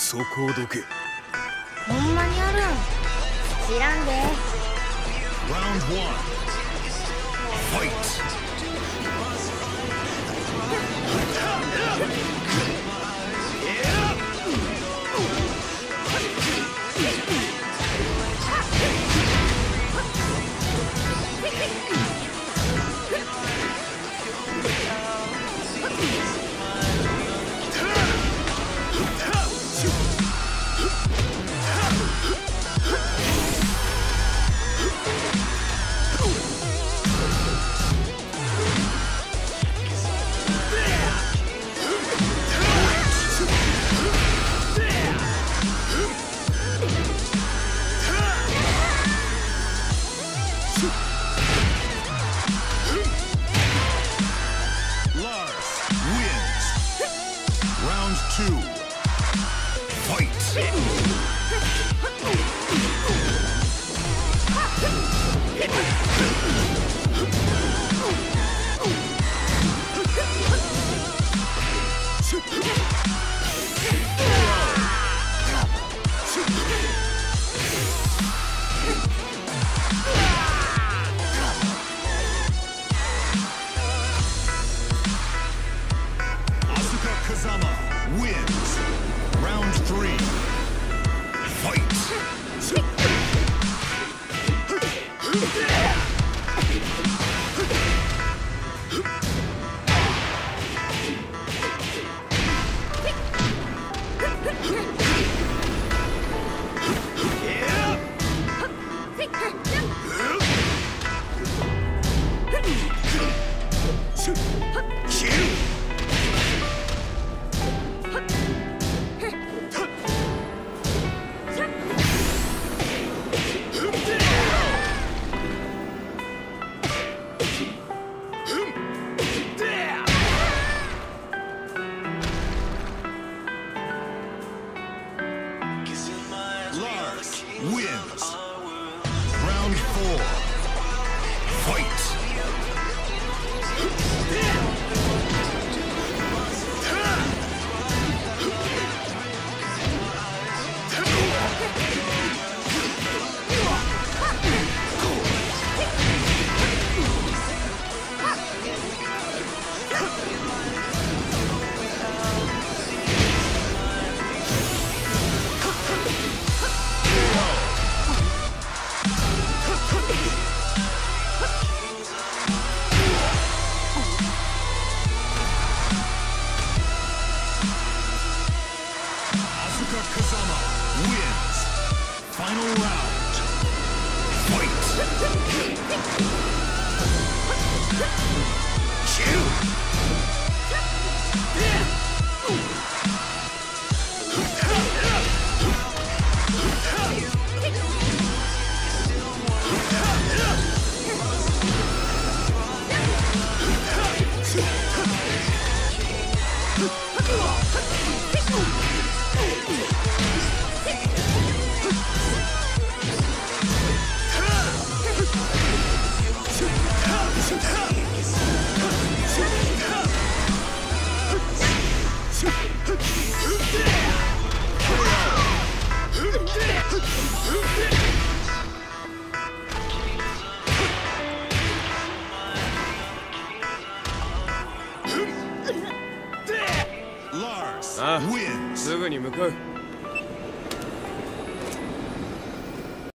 そこをどけ。ほんまにあるん。知らんで。1 Kazama wins. Round three. Fight! Wins. Round four. Fight! Wins. Final round. Fight! Lars あ wins. すぐに向かう